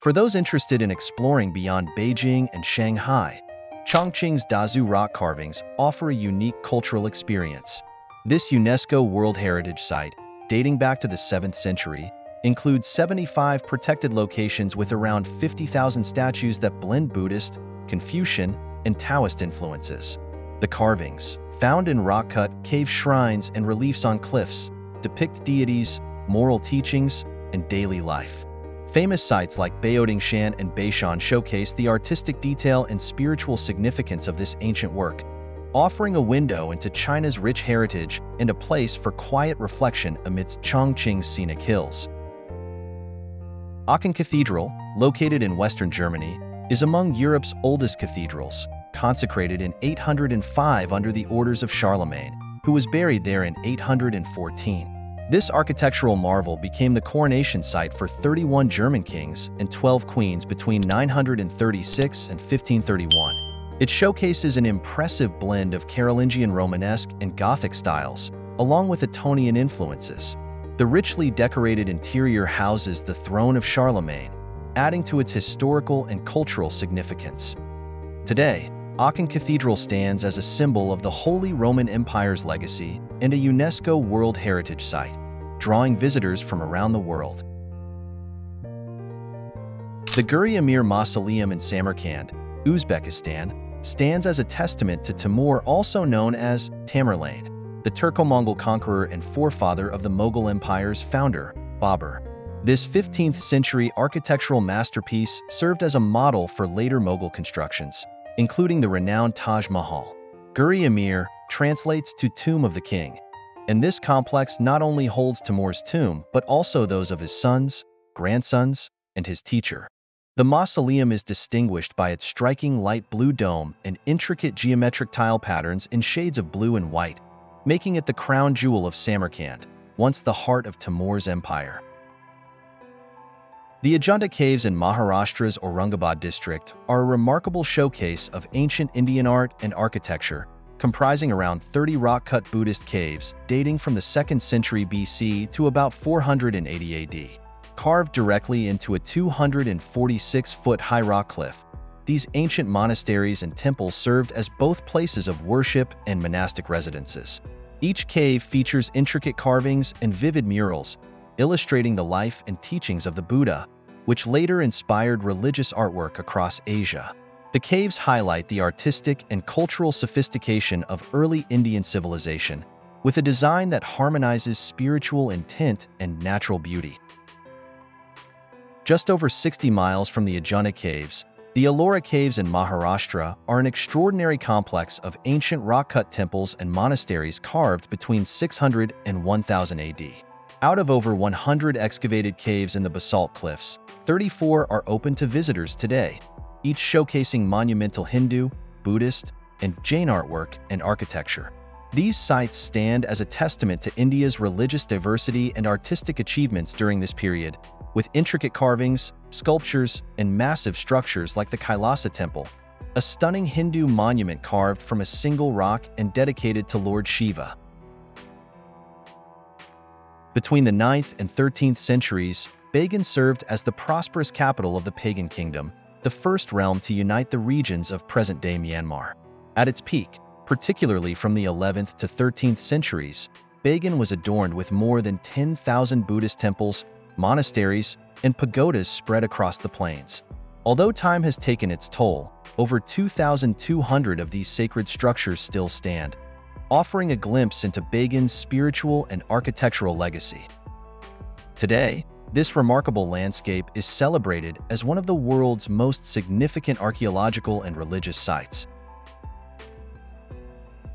For those interested in exploring beyond Beijing and Shanghai, Chongqing's Dazu rock carvings offer a unique cultural experience. This UNESCO World Heritage Site, dating back to the 7th century, includes 75 protected locations with around 50,000 statues that blend Buddhist, Confucian, and Taoist influences. The carvings, found in rock-cut cave shrines and reliefs on cliffs, depict deities, moral teachings, and daily life. Famous sites like Baoding and Beishan showcase the artistic detail and spiritual significance of this ancient work, offering a window into China's rich heritage and a place for quiet reflection amidst Chongqing's scenic hills. Aachen Cathedral, located in western Germany, is among Europe's oldest cathedrals, consecrated in 805 under the orders of Charlemagne, who was buried there in 814. This architectural marvel became the coronation site for 31 German kings and 12 queens between 936 and 1531. It showcases an impressive blend of Carolingian Romanesque and Gothic styles, along with Ottonian influences. The richly decorated interior houses the throne of Charlemagne, adding to its historical and cultural significance. Today, Aachen Cathedral stands as a symbol of the Holy Roman Empire's legacy and a UNESCO World Heritage Site, drawing visitors from around the world. The Guri Amir Mausoleum in Samarkand, Uzbekistan, stands as a testament to Timur also known as Tamerlane, the Turco-Mongol conqueror and forefather of the Mughal Empire's founder, Babur. This 15th-century architectural masterpiece served as a model for later Mughal constructions, including the renowned Taj Mahal. Guri Amir translates to Tomb of the King, and this complex not only holds Timur's tomb, but also those of his sons, grandsons, and his teacher. The mausoleum is distinguished by its striking light blue dome and intricate geometric tile patterns in shades of blue and white, making it the crown jewel of Samarkand, once the heart of Timur's empire. The Ajanta Caves in Maharashtra's Aurangabad district are a remarkable showcase of ancient Indian art and architecture, comprising around 30 rock-cut Buddhist caves dating from the 2nd century BC to about 480 AD. Carved directly into a 246-foot high rock cliff, these ancient monasteries and temples served as both places of worship and monastic residences. Each cave features intricate carvings and vivid murals, illustrating the life and teachings of the Buddha, which later inspired religious artwork across Asia. The caves highlight the artistic and cultural sophistication of early Indian civilization, with a design that harmonizes spiritual intent and natural beauty. Just over 60 miles from the Ajanta Caves, the Ellora Caves in Maharashtra are an extraordinary complex of ancient rock-cut temples and monasteries carved between 600 and 1000 AD. Out of over 100 excavated caves in the basalt cliffs, 34 are open to visitors today, each showcasing monumental Hindu, Buddhist, and Jain artwork and architecture. These sites stand as a testament to India's religious diversity and artistic achievements during this period, with intricate carvings, sculptures, and massive structures like the Kailasa Temple, a stunning Hindu monument carved from a single rock and dedicated to Lord Shiva. Between the 9th and 13th centuries, Bagan served as the prosperous capital of the pagan kingdom, the first realm to unite the regions of present-day Myanmar. At its peak, particularly from the 11th to 13th centuries, Bagan was adorned with more than 10,000 Buddhist temples, monasteries, and pagodas spread across the plains. Although time has taken its toll, over 2,200 of these sacred structures still stand, offering a glimpse into Bagan's spiritual and architectural legacy. Today, this remarkable landscape is celebrated as one of the world's most significant archaeological and religious sites.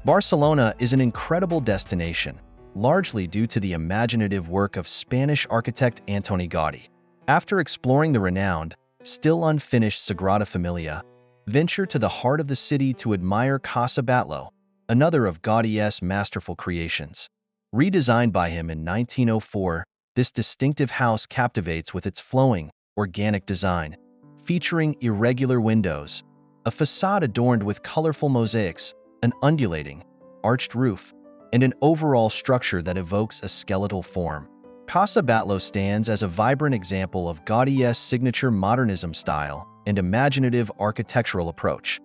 Barcelona is an incredible destination, largely due to the imaginative work of Spanish architect Antoni Gaudi. After exploring the renowned, still unfinished Sagrada Familia, venture to the heart of the city to admire Casa Batlló, another of Gaudi's masterful creations. Redesigned by him in 1904, this distinctive house captivates with its flowing, organic design, featuring irregular windows, a facade adorned with colorful mosaics, an undulating, arched roof, and an overall structure that evokes a skeletal form. Casa Batlló stands as a vibrant example of Gaudi's signature modernism style and imaginative architectural approach.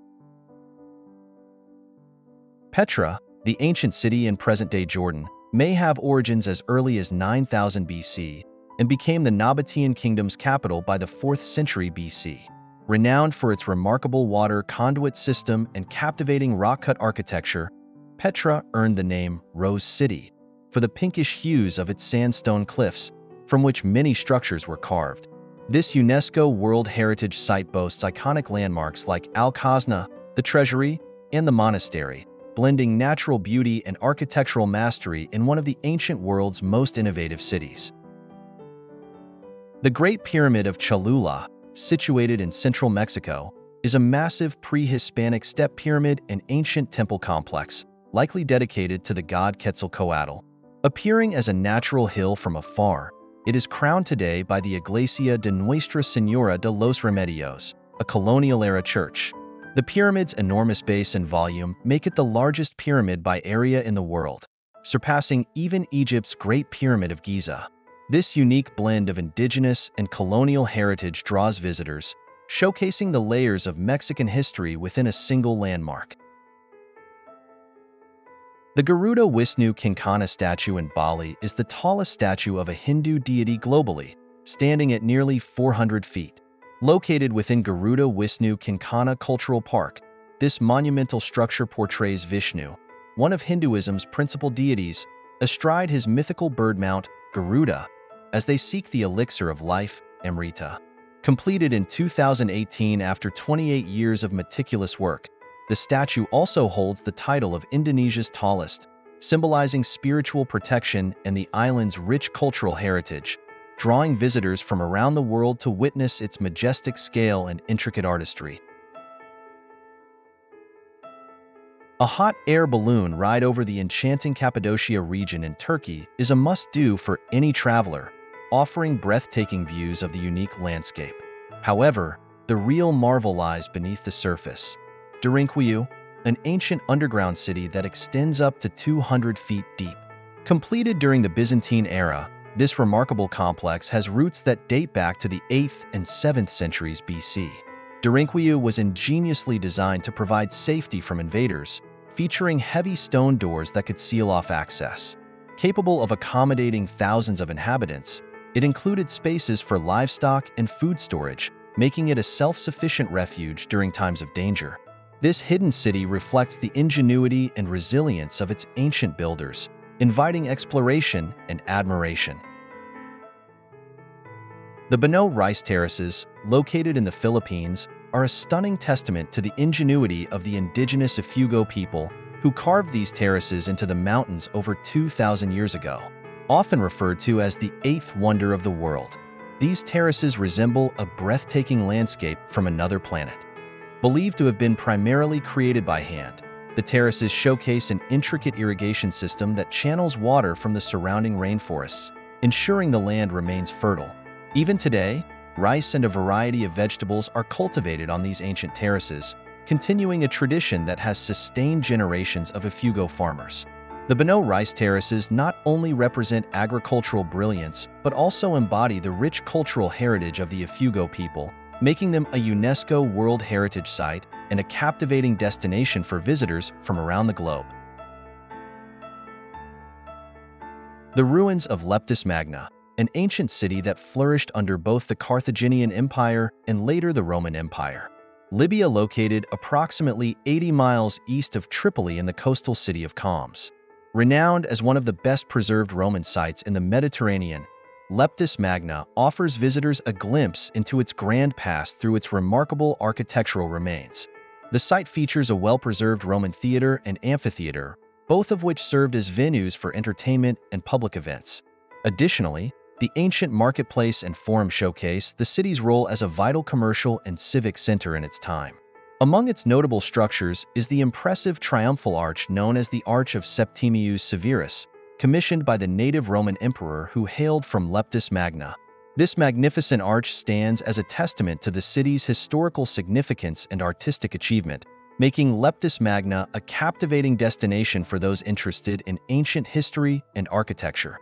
Petra, the ancient city in present-day Jordan, may have origins as early as 9000 BC and became the Nabatean kingdom's capital by the 4th century BC. Renowned for its remarkable water conduit system and captivating rock-cut architecture, Petra earned the name Rose City for the pinkish hues of its sandstone cliffs, from which many structures were carved. This UNESCO World Heritage Site boasts iconic landmarks like Al-Khazna, the Treasury, and the monastery, blending natural beauty and architectural mastery in one of the ancient world's most innovative cities. The Great Pyramid of Cholula, situated in central Mexico, is a massive pre-Hispanic step pyramid and ancient temple complex, likely dedicated to the god Quetzalcoatl. Appearing as a natural hill from afar, it is crowned today by the Iglesia de Nuestra Señora de los Remedios, a colonial-era church. The pyramid's enormous base and volume make it the largest pyramid by area in the world, surpassing even Egypt's Great Pyramid of Giza. This unique blend of indigenous and colonial heritage draws visitors, showcasing the layers of Mexican history within a single landmark. The Garuda Wisnu Kencana statue in Bali is the tallest statue of a Hindu deity globally, standing at nearly 400 feet. Located within Garuda Wisnu Kencana Cultural Park, this monumental structure portrays Vishnu, one of Hinduism's principal deities, astride his mythical bird mount, Garuda, as they seek the elixir of life, Amrita. Completed in 2018 after 28 years of meticulous work, the statue also holds the title of Indonesia's tallest, symbolizing spiritual protection and the island's rich cultural heritage, drawing visitors from around the world to witness its majestic scale and intricate artistry. A hot air balloon ride over the enchanting Cappadocia region in Turkey is a must-do for any traveler, offering breathtaking views of the unique landscape. However, the real marvel lies beneath the surface. Derinkuyu, an ancient underground city that extends up to 200 feet deep. Completed during the Byzantine era, this remarkable complex has roots that date back to the 8th and 7th centuries BC. Derinkuyu was ingeniously designed to provide safety from invaders, featuring heavy stone doors that could seal off access. Capable of accommodating thousands of inhabitants, it included spaces for livestock and food storage, making it a self-sufficient refuge during times of danger. This hidden city reflects the ingenuity and resilience of its ancient builders, inviting exploration and admiration. The Banaue Rice Terraces, located in the Philippines, are a stunning testament to the ingenuity of the indigenous Ifugao people who carved these terraces into the mountains over 2,000 years ago often referred to as the eighth wonder of the world. These terraces resemble a breathtaking landscape from another planet. Believed to have been primarily created by hand, the terraces showcase an intricate irrigation system that channels water from the surrounding rainforests, ensuring the land remains fertile. Even today, rice and a variety of vegetables are cultivated on these ancient terraces, continuing a tradition that has sustained generations of Ifugao farmers. The Banaue rice terraces not only represent agricultural brilliance, but also embody the rich cultural heritage of the Ifugao people, making them a UNESCO World Heritage Site and a captivating destination for visitors from around the globe. The ruins of Leptis Magna, an ancient city that flourished under both the Carthaginian Empire and later the Roman Empire. Libya located approximately 80 miles east of Tripoli in the coastal city of Khoms. Renowned as one of the best preserved Roman sites in the Mediterranean, Leptis Magna offers visitors a glimpse into its grand past through its remarkable architectural remains. The site features a well-preserved Roman theater and amphitheater, both of which served as venues for entertainment and public events. Additionally, the ancient marketplace and forum showcase the city's role as a vital commercial and civic center in its time. Among its notable structures is the impressive triumphal arch known as the Arch of Septimius Severus, commissioned by the native Roman emperor who hailed from Leptis Magna. This magnificent arch stands as a testament to the city's historical significance and artistic achievement, making Leptis Magna a captivating destination for those interested in ancient history and architecture.